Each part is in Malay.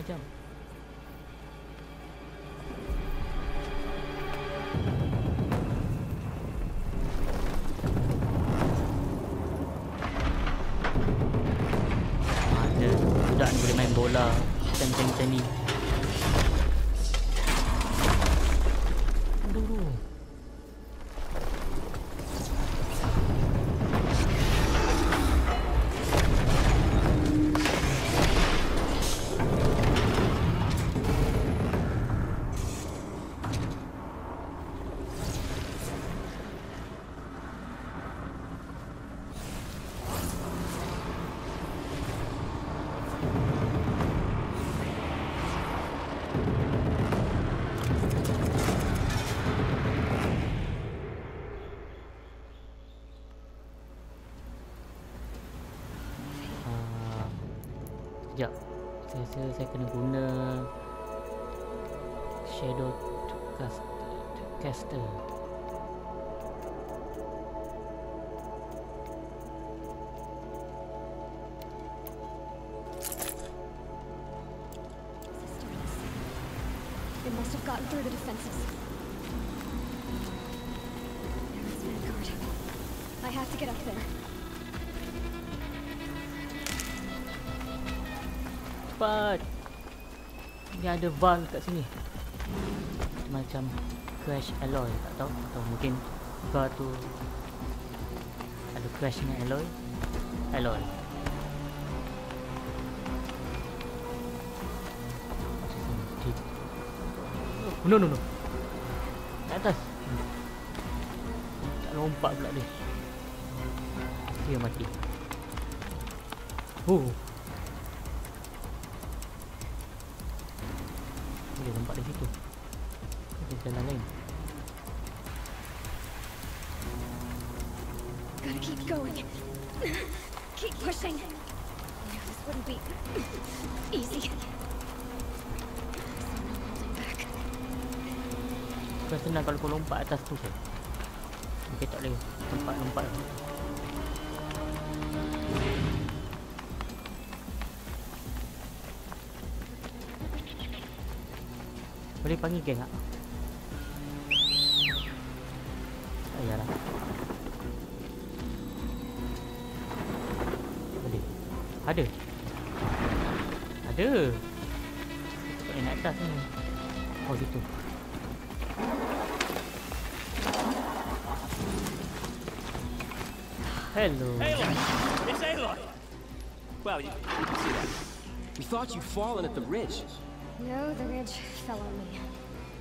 oynayacağım. Rasa saya kena guna Shadow to cast, to caster They must have gotten through the defenses. Ada valve kat sini. Macam Crash alloy Tak tahu Atau mungkin Bar tu Ada crash dengan alloy. Alloy. No no no. Kat atas. Tak lompat pula dia. Dia mati. Oh Di situ. Ada jalan lain. Gotta keep going. Keep pushing. This wouldn't be easy. Bukan senang kalau kau lompat atas tu je. Mungkin tak boleh lompat-lompat. Boleh panggil geng ah. ah, tak? Tak payahlah. Boleh. Ada. Ada. Tak boleh naik atas ni. Oh situ. Hello. Aloy! It's Aloy! Well, you, you can see that. We thought you'd fallen at the ridge. No, the ridge fell on me.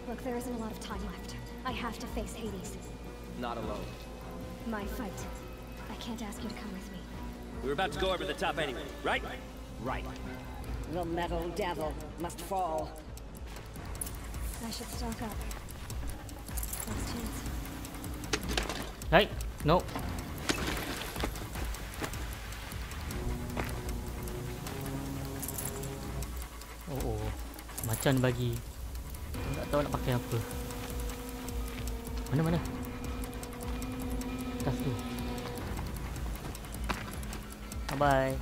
Look, there isn't a lot of time left. I have to face Hades. Not alone. My fight. I can't ask you to come with me. We were about to go over the top anyway, right? Right. The metal devil must fall. I should stock up. Last chance. Hai. No. Macam bagi. Tak tahu nak pakai apa. Mana mana? Atas tu. Bye bye.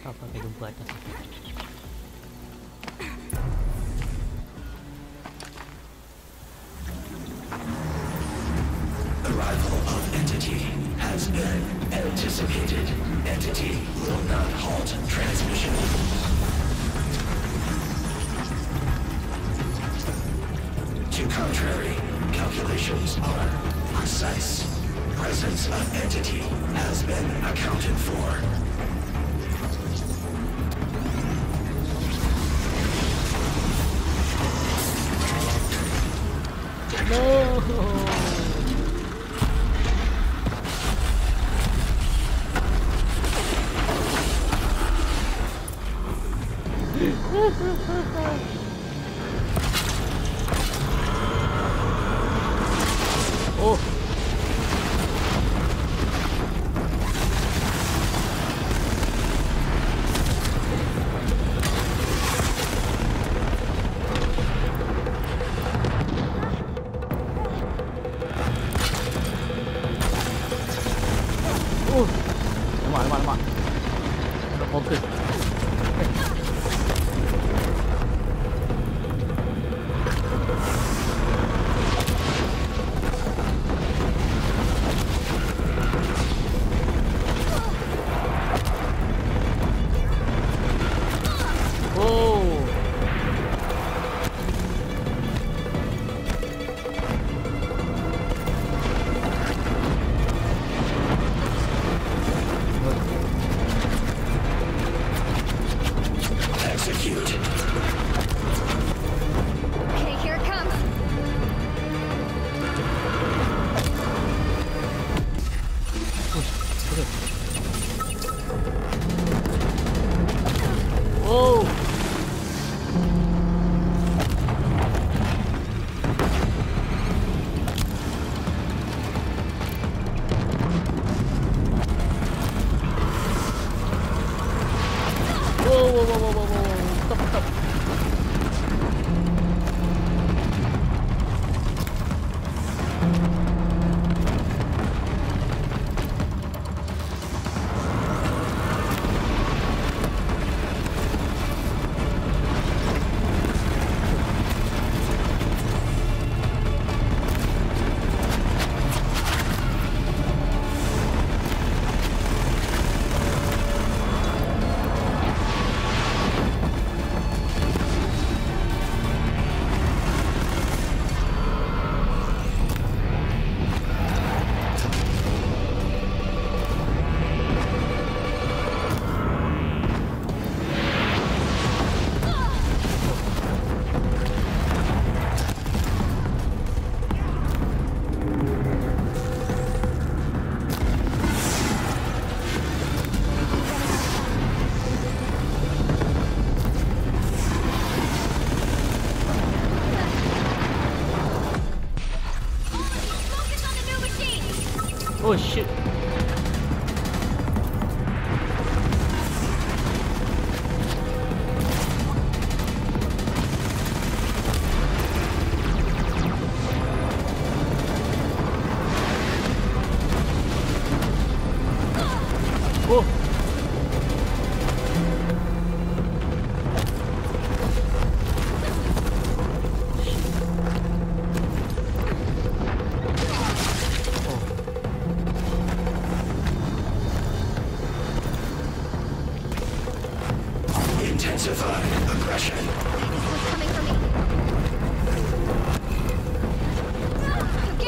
Apa pakai jumpa atas tu? Entity will not halt transmission. To contrary, calculations are precise. Presence of entity has been accounted for. No. Whoa,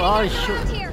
Oh, shoot.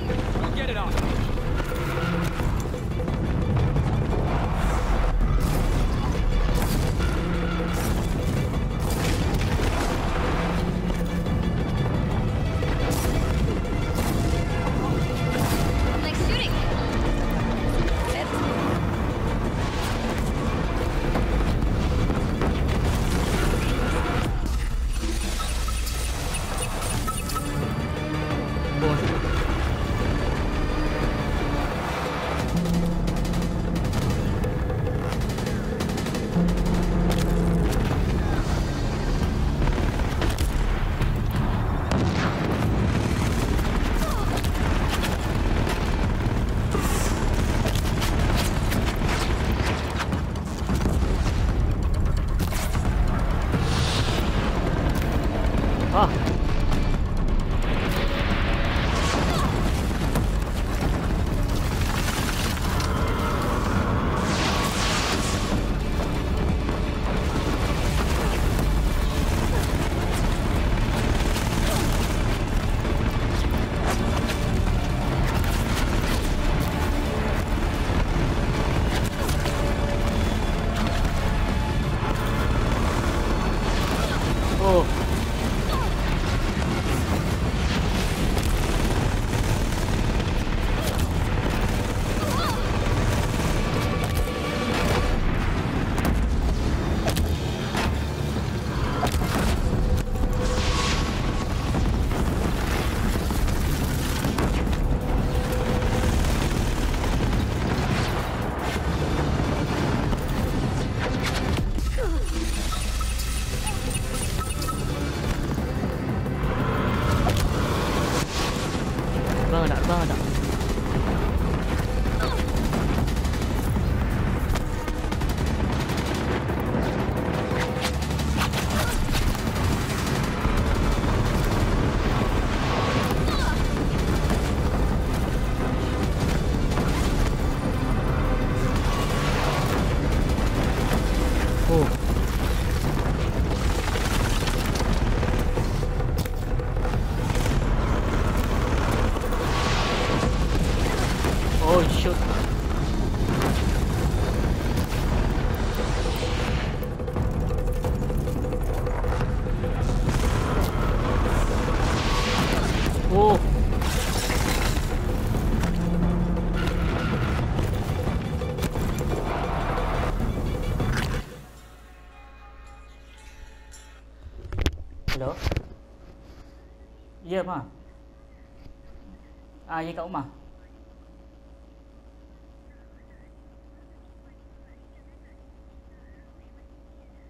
Ah, ya kat rumah.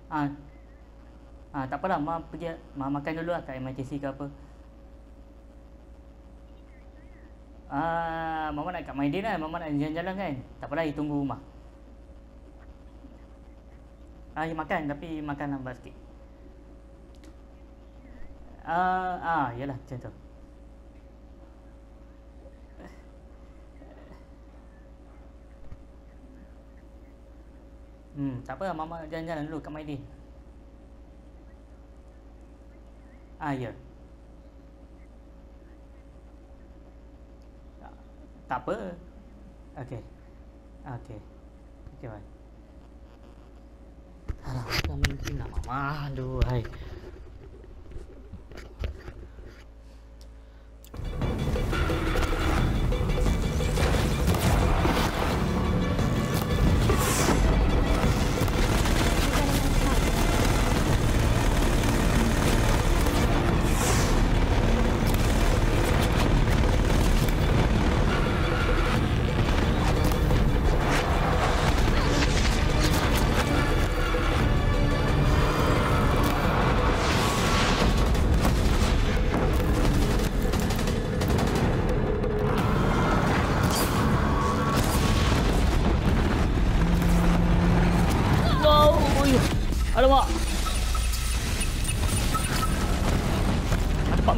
Ah. Ah, tak apalah, Ma pergi Ma makan dulu lah kat MITC ke apa. Ah, Mama nak kat Maidin lah. Mama nak jalan-jalan kan. Tak apalah, you tunggu rumah. Ah, makan tapi makan lambat sikit. Ah, ah, yalah macam tu. Hmm, tak apa, Mama jalan-jalan dulu kat Maidin. Ah, ya. Tak, tak apa. Okey. Okey. Okey, bye. Bukan mungkin lah Mama. Aduh, hai.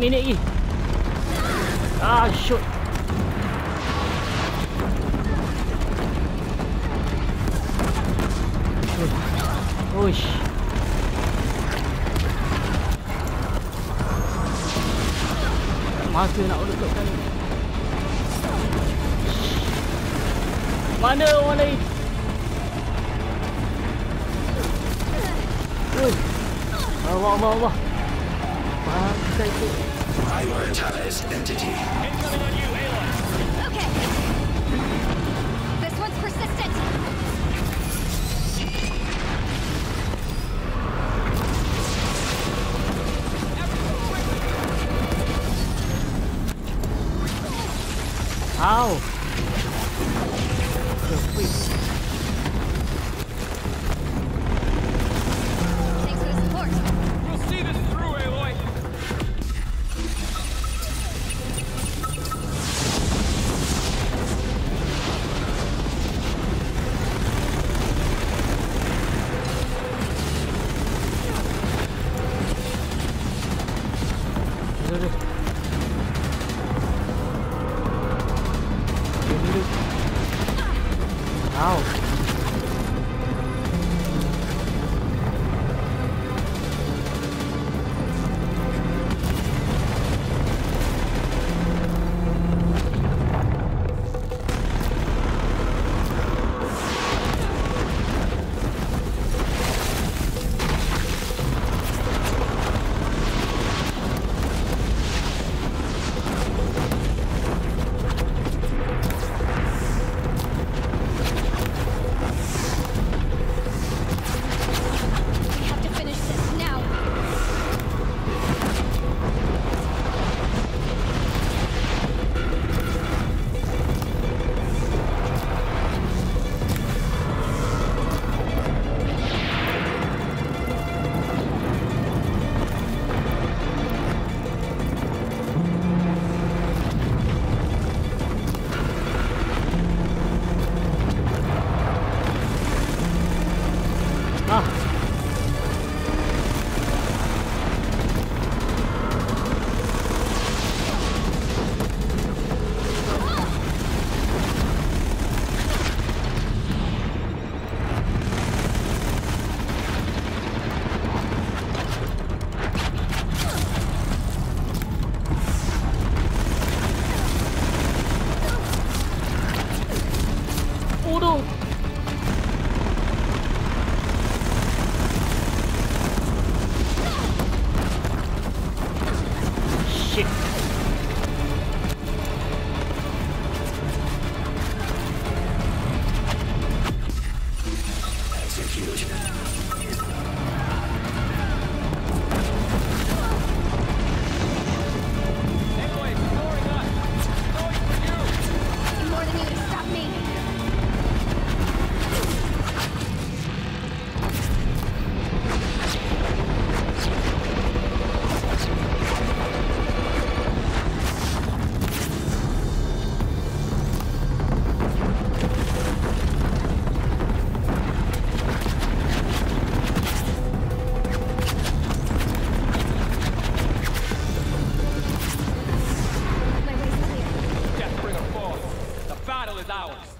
Minit lagi. Ah, shoot. Uish. Masa nak letupkan ni. Mana orang lain? Allah, Allah, Allah. Bangkai tu. Prioritized entity. Flowers.